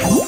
Oh!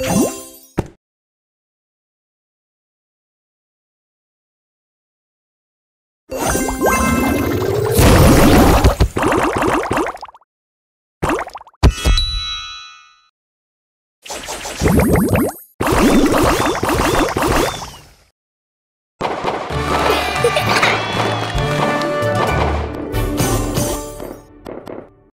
You